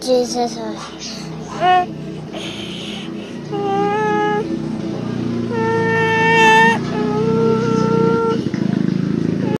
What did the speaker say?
Jesus.